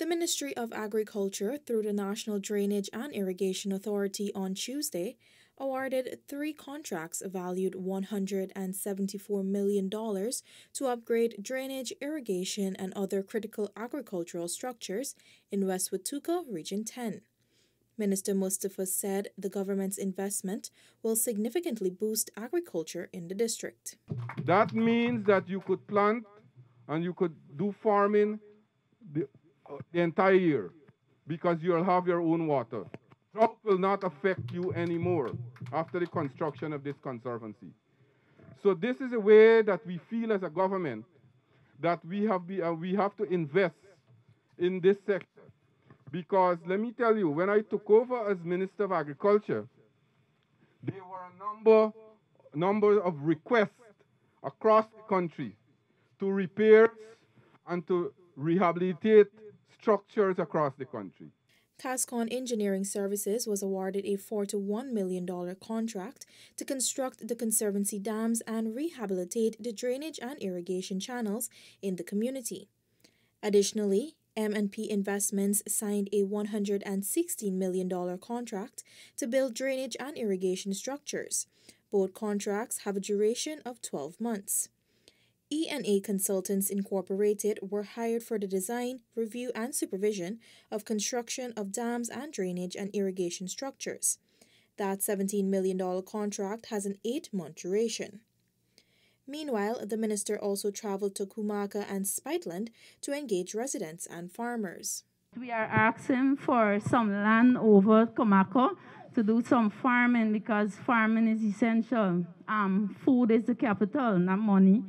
The Ministry of Agriculture, through the National Drainage and Irrigation Authority on Tuesday, awarded three contracts valued $174 million to upgrade drainage, irrigation, and other critical agricultural structures in West Watooka, Region 10. Minister Mustapha said the government's investment will significantly boost agriculture in the district. That means that you could plant and you could do farming the, entire year because you'll have your own water. Drought will not affect you anymore after the construction of this conservancy. So this is a way that we feel as a government that we have, be, uh, we have to invest in this sector. Because let me tell you, when I took over as Minister of Agriculture, there were a number, number of requests across the country to repair and to rehabilitate structures across the country. Tascon Engineering Services was awarded a $41 million contract to construct the Conservancy dams and rehabilitate the drainage and irrigation channels in the community. Additionally, M&P Investments signed a $116 million contract to build drainage and irrigation structures. Both contracts have a duration of 12 months. E&A Consultants Incorporated were hired for the design, review, and supervision of construction of dams and drainage and irrigation structures. That $17 million contract has an eight month duration. Meanwhile, the minister also traveled to Coomacka and Speightland to engage residents and farmers. We are asking for some land over Coomacka to do some farming because farming is essential. Um, food is the capital, not money.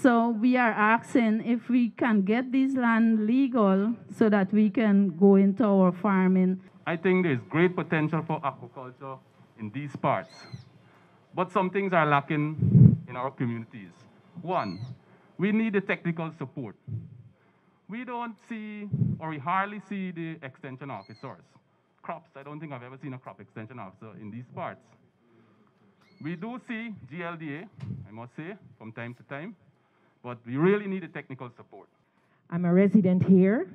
So we are asking if we can get this land legal so that we can go into our farming. I think there's great potential for aquaculture in these parts. But some things are lacking in our communities. One, we need the technical support. We don't see, or we hardly see the extension officers. Crops, I don't think I've ever seen a crop extension officer in these parts. We do see GLDA, I must say, from time to time, but we really need a technical support. I'm a resident here,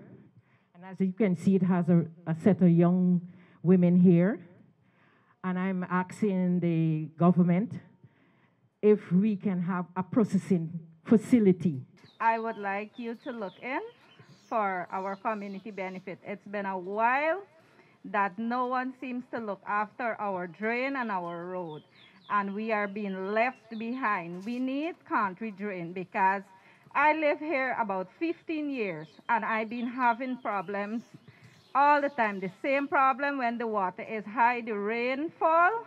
and as you can see, it has a, a set of young women here. And I'm asking the government if we can have a processing facility. I would like you to look in for our community benefit. It's been a while that no one seems to look after our drain and our road and we are being left behind. We need country drain because I live here about 15 years and I've been having problems all the time. The same problem when the water is high, the rainfall,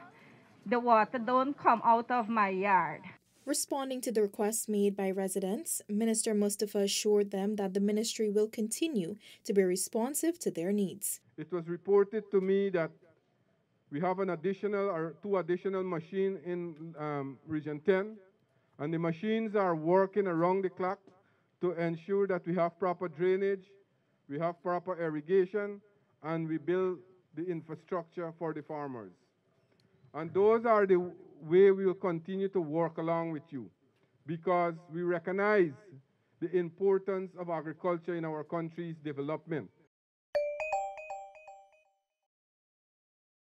the water don't come out of my yard. Responding to the requests made by residents, Minister Mustapha assured them that the ministry will continue to be responsive to their needs. It was reported to me that we have an additional or two additional machines in um, Region 10, and the machines are working around the clock to ensure that we have proper drainage, we have proper irrigation, and we build the infrastructure for the farmers. And those are the way we will continue to work along with you because we recognize the importance of agriculture in our country's development.